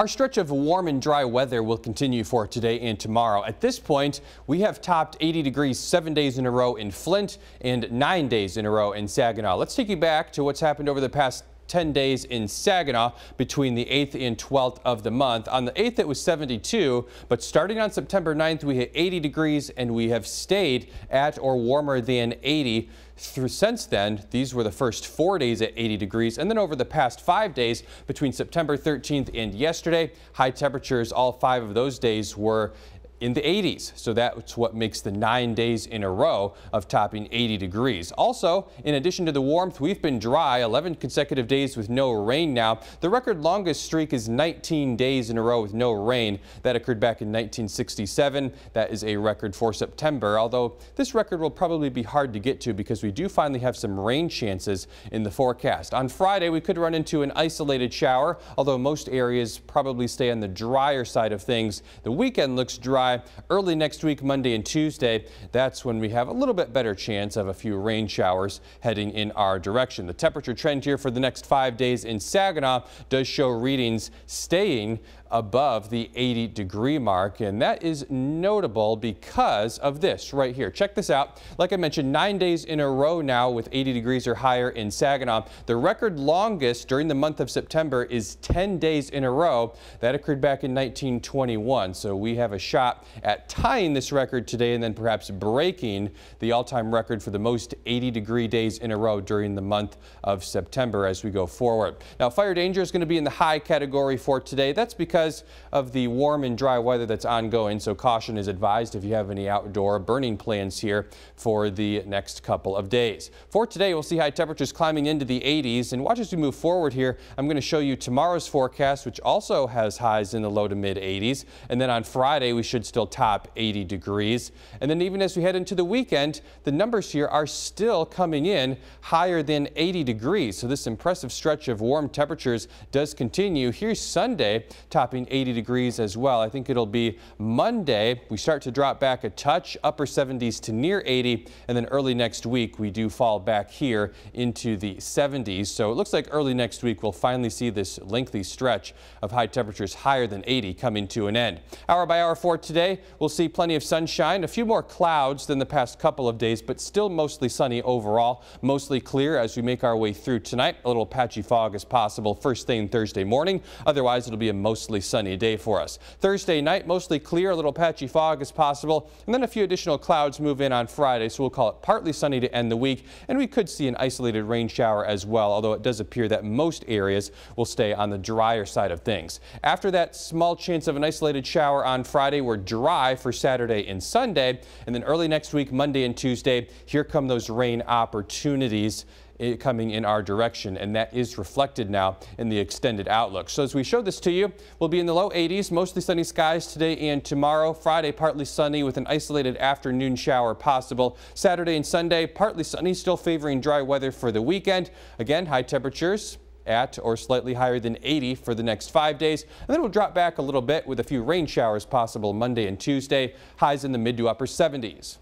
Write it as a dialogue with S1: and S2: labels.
S1: Our stretch of warm and dry weather will continue for today and tomorrow. At this point, we have topped 80 degrees seven days in a row in Flint and nine days in a row in Saginaw. Let's take you back to what's happened over the past 10 days in Saginaw between the 8th and 12th of the month. On the 8th, it was 72, but starting on September 9th, we hit 80 degrees and we have stayed at or warmer than 80 through since then. These were the first four days at 80 degrees. And then over the past five days between September 13th and yesterday, high temperatures all five of those days were in the 80s. So that's what makes the nine days in a row of topping 80 degrees. Also, in addition to the warmth, we've been dry 11 consecutive days with no rain now. The record longest streak is 19 days in a row with no rain. That occurred back in 1967. That is a record for September, although this record will probably be hard to get to because we do finally have some rain chances in the forecast. On Friday, we could run into an isolated shower, although most areas probably stay on the drier side of things. The weekend looks dry Early next week, Monday and Tuesday, that's when we have a little bit better chance of a few rain showers heading in our direction. The temperature trend here for the next five days in Saginaw does show readings staying above the 80 degree mark. And that is notable because of this right here. Check this out. Like I mentioned, nine days in a row now with 80 degrees or higher in Saginaw. The record longest during the month of September is 10 days in a row. That occurred back in 1921. So we have a shot at tying this record today and then perhaps breaking the all-time record for the most 80 degree days in a row during the month of September as we go forward. Now fire danger is going to be in the high category for today. That's because of the warm and dry weather that's ongoing. So caution is advised if you have any outdoor burning plans here for the next couple of days. For today, we'll see high temperatures climbing into the 80s. And watch as we move forward here, I'm going to show you tomorrow's forecast, which also has highs in the low to mid 80s. And then on Friday, we should still top 80 degrees. And then even as we head into the weekend, the numbers here are still coming in higher than 80 degrees. So this impressive stretch of warm temperatures does continue. Here's Sunday, topping 80 degrees as well. I think it'll be Monday. We start to drop back a touch, upper 70s to near 80, and then early next week we do fall back here into the 70s. So it looks like early next week we'll finally see this lengthy stretch of high temperatures higher than 80 coming to an end. Hour by hour for today, we'll see plenty of sunshine, a few more clouds than the past couple of days, but still mostly sunny overall, mostly clear as we make our way through tonight. A little patchy fog is possible first thing Thursday morning. Otherwise, it'll be a mostly sunny day for us. Thursday night, mostly clear, a little patchy fog is possible, and then a few additional clouds move in on Friday, so we'll call it partly sunny to end the week, and we could see an isolated rain shower as well, although it does appear that most areas will stay on the drier side of things. After that small chance of an isolated shower on Friday, we're dry for Saturday and Sunday, and then early next week, Monday and Tuesday, here come those rain opportunities eh, coming in our direction, and that is reflected now in the extended outlook. So as we show this to you, we'll be in the low 80s, mostly sunny skies today and tomorrow. Friday, partly sunny with an isolated afternoon shower possible. Saturday and Sunday, partly sunny, still favoring dry weather for the weekend. Again, high temperatures at or slightly higher than 80 for the next five days. And then we'll drop back a little bit with a few rain showers possible Monday and Tuesday. Highs in the mid to upper 70s.